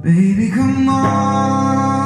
Baby, come on.